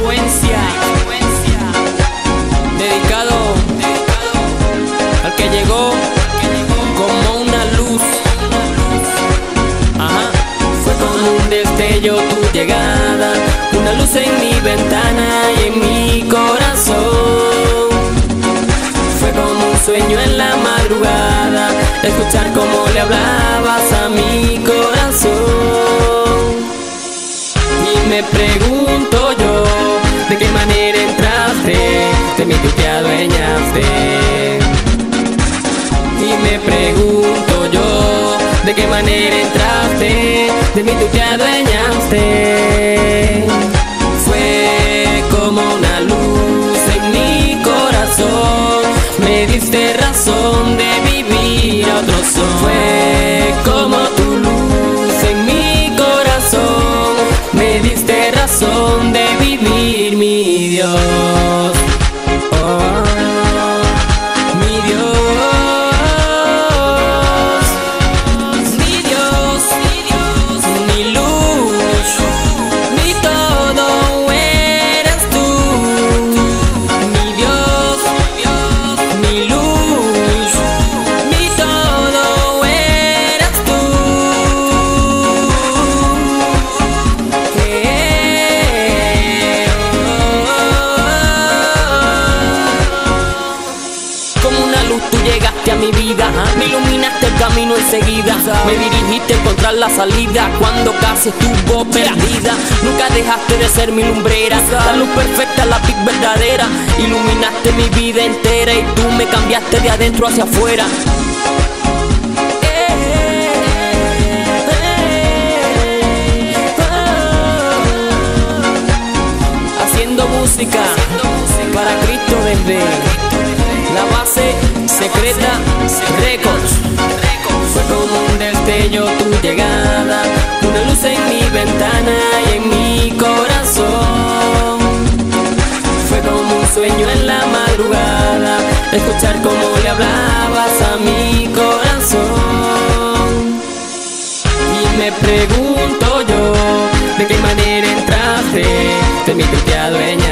influencia, dedicado, al que llegó como una luz. Ajá. Fue como un destello tu llegada, una luz en mi ventana y en mi corazón. Fue como un sueño en la madrugada, escuchar cómo le hablabas a mi corazón. Y me pregunto De mí tú te adueñaste. Y me pregunto yo, ¿de qué manera entraste? De mí tú te adueñaste. Fue como una luz en mi corazón, me diste razón de vivir a otro son. Fue como tu luz en mi corazón, me diste razón de vivir, mi Dios. Llegaste a mi vida, me iluminaste el camino enseguida, me dirigiste a encontrar la salida cuando casi estuvo perdida. Nunca dejaste de ser mi lumbrera, la luz perfecta, la pic verdadera. Iluminaste mi vida entera y tú me cambiaste de adentro hacia afuera. Haciendo música para Cristo desde la base secreta Records. Fue como un destello tu llegada, una luz en mi ventana y en mi corazón. Fue como un sueño en la madrugada, escuchar cómo le hablabas a mi corazón. Y me pregunto yo, ¿de qué manera entraste? De tú te adueñaste.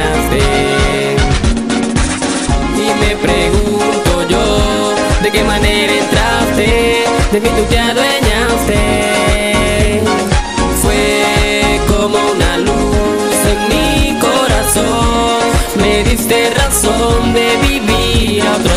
De mí tú te adueñaste. Fue como una luz en mi corazón, me diste razón de vivir a otro